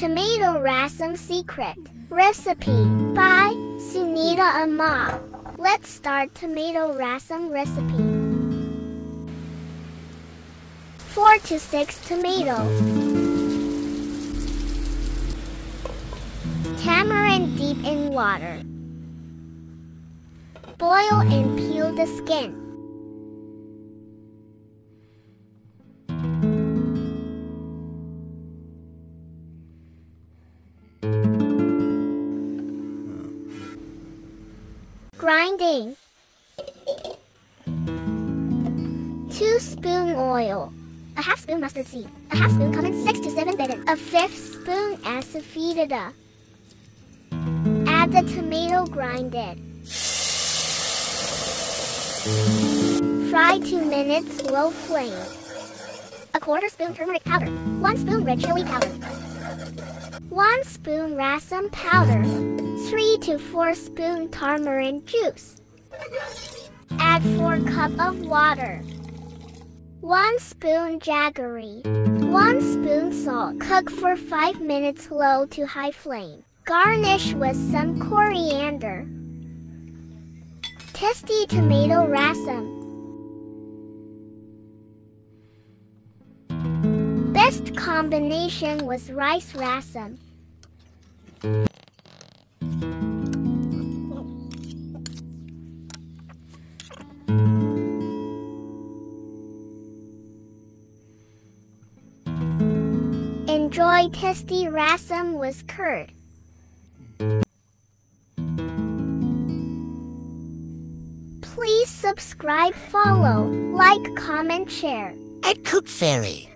Tomato Rasam Secret Recipe by Sunita Aamma. Let's start tomato rasam recipe. 4 to 6 tomato. Tamarind deep in water. Boil and peel the skin. Grinding. 2 spoon oil. A half spoon mustard seed. A half spoon cumin 6 to 7 bitten. A fifth spoon asafoetida. Add the tomato grinded. Fry 2 minutes low flame. A quarter spoon turmeric powder. 1 spoon red chili powder. 1 spoon rasam powder. 3 to 4 spoon tamarind juice. Add 4 cup of water. 1 spoon jaggery. 1 spoon salt. Cook for 5 minutes low to high flame. Garnish with some coriander. Tasty tomato rasam. Best combination was rice rasam. Enjoy tasty rasam with curd. Please subscribe, follow, like, comment, share. at Cook Faree.